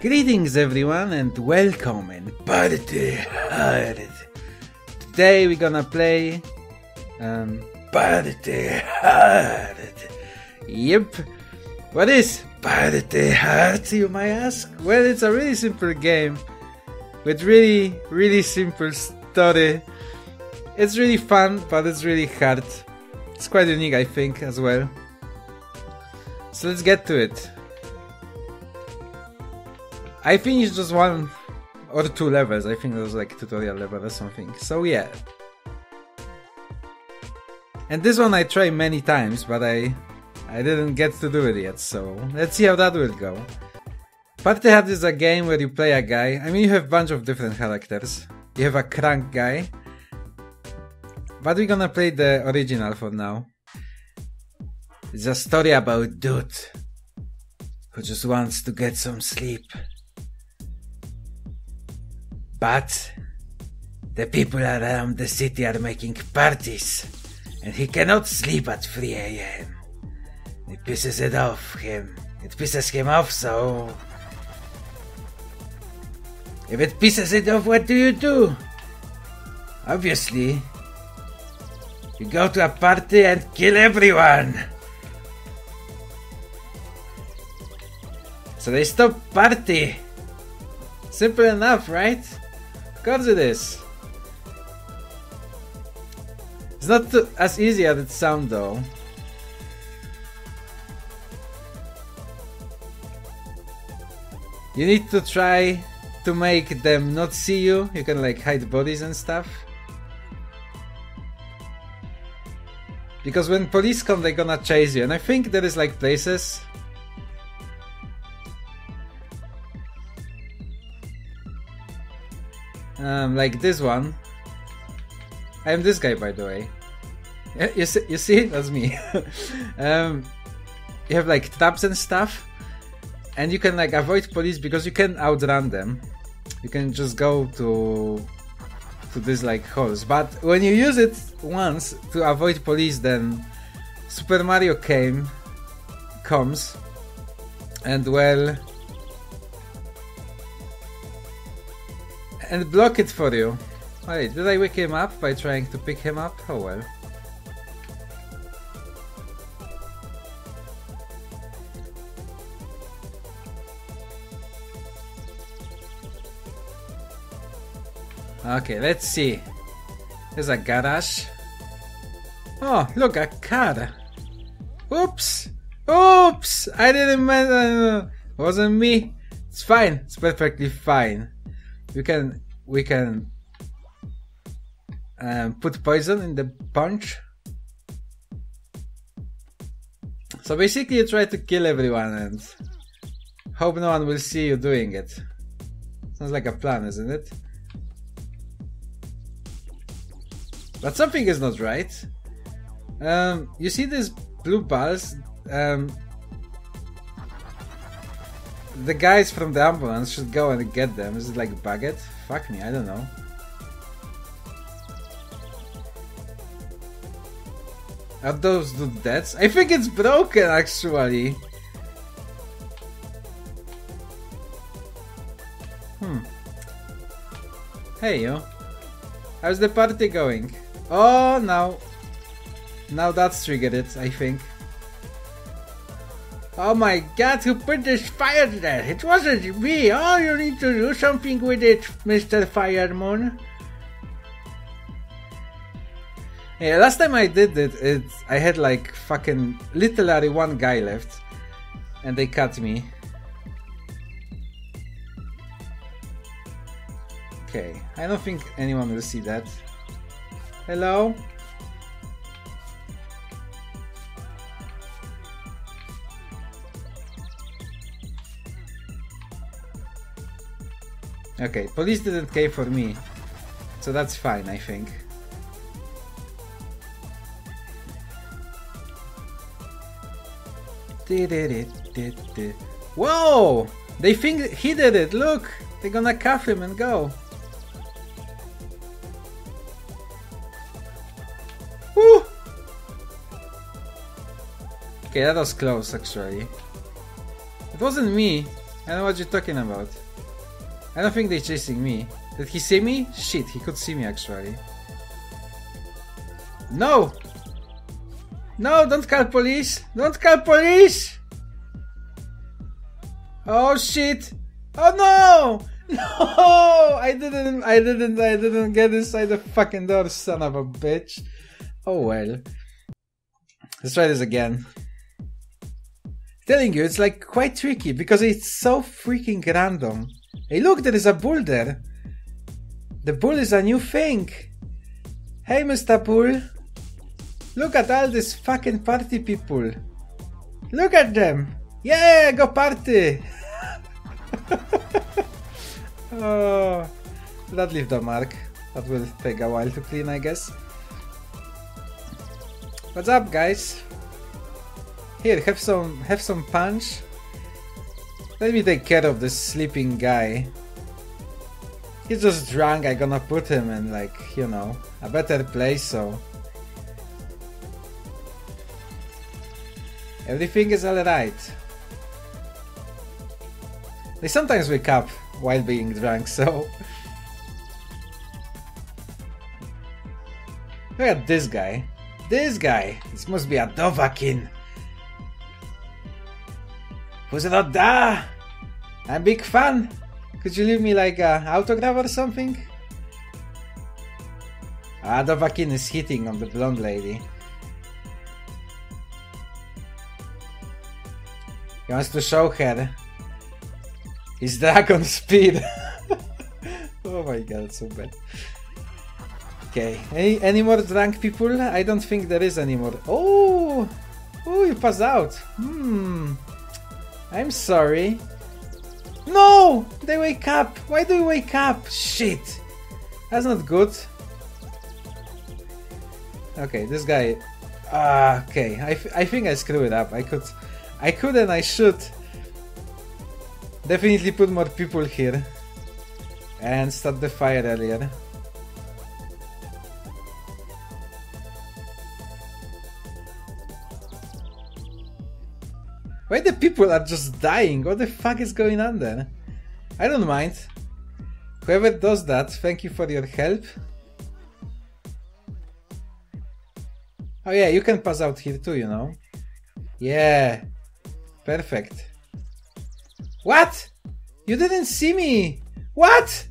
Greetings everyone and welcome and party hard. Today we're gonna play um party hard. Yep. What is party hard you might ask? Well it's a really simple game with really really simple story. It's really fun but it's really hard. It's quite unique I think as well. So let's get to it. I finished just one or two levels. I think it was like tutorial level or something. So yeah. And this one I tried many times, but I I didn't get to do it yet. So let's see how that will go. Party Hard is a game where you play a guy. I mean, you have a bunch of different characters. You have a crank guy, but we're gonna play the original for now. It's a story about dude who just wants to get some sleep. But the people around the city are making parties, and he cannot sleep at 3 a.m. It pisses it off him. It pisses him off so. If it pisses it off, what do you do? Obviously, you go to a party and kill everyone. So they stop party. Simple enough, right? Of course it is. It's not as easy as it sounds though. You need to try to make them not see you. You can like hide bodies and stuff. Because when police come, they're gonna chase you. And I think there is like places Um, like this one. I am this guy, by the way. You see, you see? That's me. um, you have like traps and stuff, and you can like avoid police because you can outrun them. You can just go to to this like holes. But when you use it once to avoid police, then Super Mario came comes, and well, and block it for you. Wait, did I wake him up by trying to pick him up? Oh well. Okay, let's see. There's a garage. Oh, look, a car. Oops! Oops! I didn't mean... Uh, wasn't me. It's fine. It's perfectly fine we can we can um, put poison in the punch. So basically, you try to kill everyone and hope no one will see you doing it. Sounds like a plan, isn't it? But something is not right. Um, you see these blue balls? Um, the guys from the ambulance should go and get them. Is it like baguette? Fuck me, I don't know. Are those the deaths? I think it's broken actually. Hmm. Hey you. How's the party going? Oh, now. Now that's triggered it, I think. Oh my god, who put this fire there? It wasn't me. Oh, you need to do something with it, Mr. Fireman. Yeah, last time I did it, it I had like fucking literally one guy left. And they cut me. Okay, I don't think anyone will see that. Hello? Okay, police didn't care for me. So that's fine, I think. Whoa! They think he did it, look! They're gonna cuff him and go. Woo! Okay, that was close actually. It wasn't me. I know what you're talking about. I don't think they're chasing me. Did he see me? Shit, he could see me actually. No! No, don't call police! Don't call police! Oh shit! Oh no! No! I didn't, I didn't, I didn't get inside the fucking door, son of a bitch. Oh well. Let's try this again. Telling you, it's like quite tricky because it's so freaking random. Hey look, there is a bull there. The bull is a new thing. Hey Mr. Bull. Look at all these fucking party people. Look at them. Yeah, go party. oh, that left a mark. That will take a while to clean, I guess. What's up, guys? Here, have some have some punch. Let me take care of this sleeping guy. He's just drunk. I gonna put him in like you know a better place. So everything is alright. They sometimes wake up while being drunk, so... Look at this guy. This guy! This must be a Dovahkiin! Who's it not da? I'm big fan! Could you leave me like a autograph or something? Ah, is hitting on the blonde lady. He wants to show her his dragon speed. oh my god, so bad. Okay, any, any more drunk people? I don't think there is anymore. Oh! Oh, you pass out. Hmm. I'm sorry. No! They wake up! Why do you wake up? Shit! That's not good. Okay, this guy... Ah, okay. I, I think I screwed it up. I could... I could and I should Definitely put more people here. And start the fire earlier. Why the people are just dying? What the fuck is going on there? I don't mind. Whoever does that, thank you for your help. Oh yeah, you can pass out here too, you know. Yeah. Perfect. What? You didn't see me. What?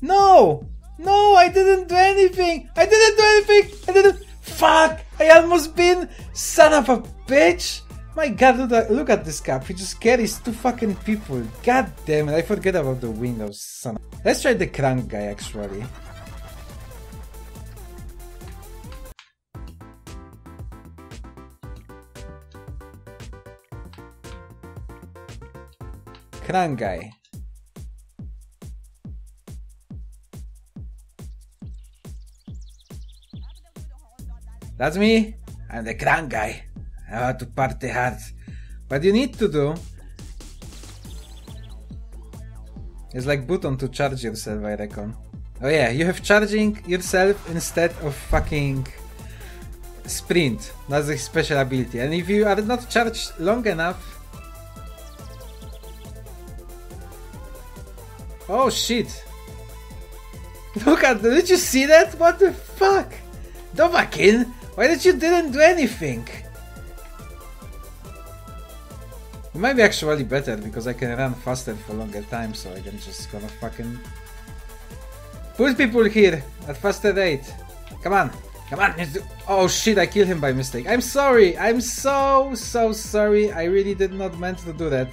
No. No, I didn't do anything. I didn't do anything. I didn't. Fuck. I almost been. Son of a bitch. My god, look at, this cap. He just carries two fucking people. God damn it. I forget about the windows, son. Let's try the crank guy, actually. Crank guy. That's me. I'm the crank guy. Ah, Want to party hard. What you need to do is like button to charge yourself, I reckon. Oh yeah, you have charging yourself instead of fucking sprint. That's a special ability. And if you are not charged long enough, Oh shit! Look at that! did you see that? What the fuck? Dovahkiin, why did you didn't do anything? It might be actually better because I can run faster for longer time so I can just gonna fucking put people here at faster rate. Come on, come on. Oh shit, I killed him by mistake. I'm sorry. I'm so, so sorry. I really did not meant to do that.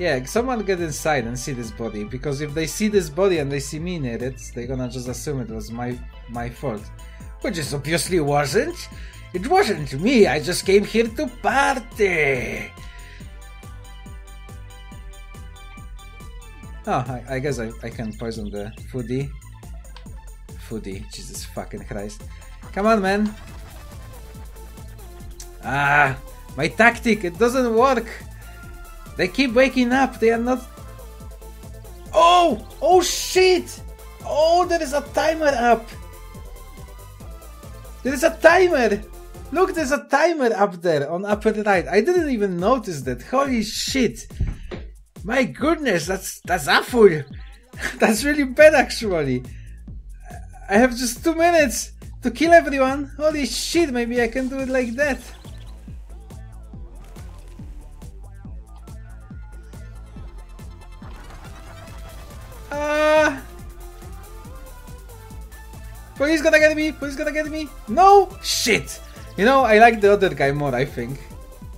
Yeah, someone get inside and see this body, because if they see this body and they see me near it, they're gonna just assume it was my my fault. Which is obviously wasn't. It wasn't me, I just came here to party! Oh, I, I guess I, I can poison the foodie. Foodie, Jesus fucking Christ. Come on, man! Ah, my tactic, it doesn't work! They keep waking up. They are not. Oh! Oh shit! Oh, there is a timer up. There is a timer. Look, there's a timer up there on upper right. I didn't even notice that. Holy shit. My goodness, that's that's awful. that's really bad actually. I have just two minutes to kill everyone. Holy shit, maybe I can do it like that. Uh, police gonna get me! Police gonna get me! No! Shit! You know, I like the other guy more, I think.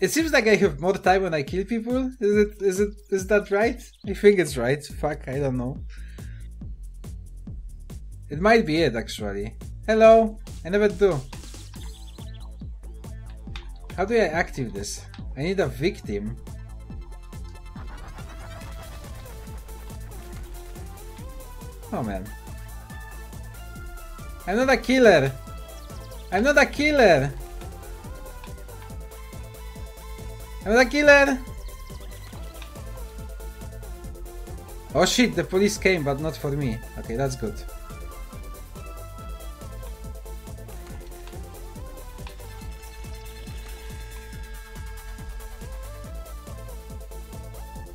It seems like I have more time when I kill people. Is it is it is that right? I think it's right. Fuck, I don't know. It might be it actually. Hello! I never do. How do I active this? I need a victim. Oh man. I'm not a killer! I'm not a killer! I'm not a killer! Oh shit, the police came, but not for me. Okay, that's good.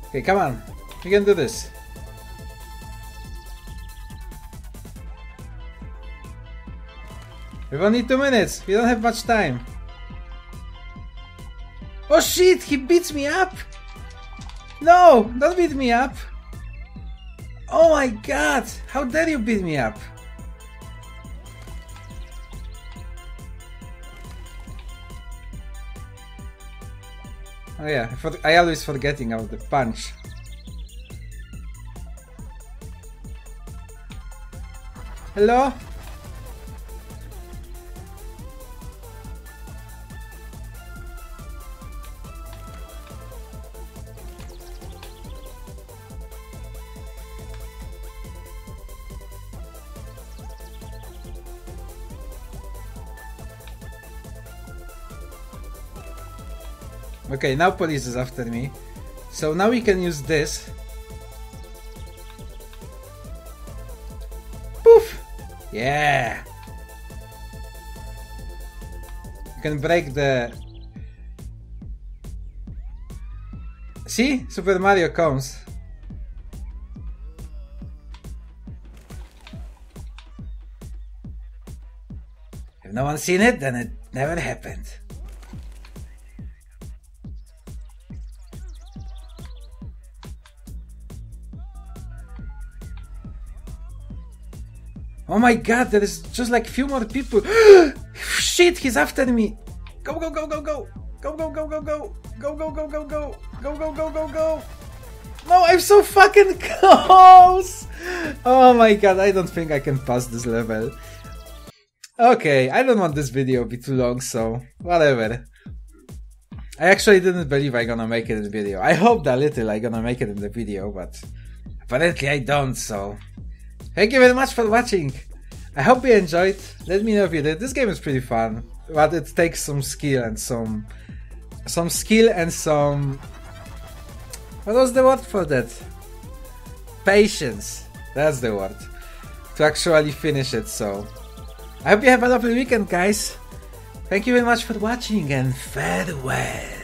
Okay, come on. We can do this. We've only two minutes. We don't have much time. Oh shit! He beats me up! No! Don't beat me up! Oh my god! How dare you beat me up? Oh yeah, I always forgetting about the punch. Hello? Okay, now police is after me. So now we can use this. Poof! Yeah! You can break the... See? Super Mario comes. If no one's seen it, then it never happened. Oh my god, there is just like few more people. Shit, he's after me. Go, go, go, go, go. Go, go, go, go, go. Go, go, go, go, go. Go, go, go, go, go. No, I'm so fucking close. Oh my god, I don't think I can pass this level. Okay, I don't want this video to be too long, so whatever. I actually didn't believe I gonna make it in the video. I hoped a little I gonna make it in the video, but apparently I don't, so Thank you very much for watching. I hope you enjoyed. Let me know if you did. This game is pretty fun, but it takes some skill and some some skill and some what was the word for that? Patience. That's the word. To actually finish it, so I hope you have a lovely weekend guys. Thank you very much for watching and farewell.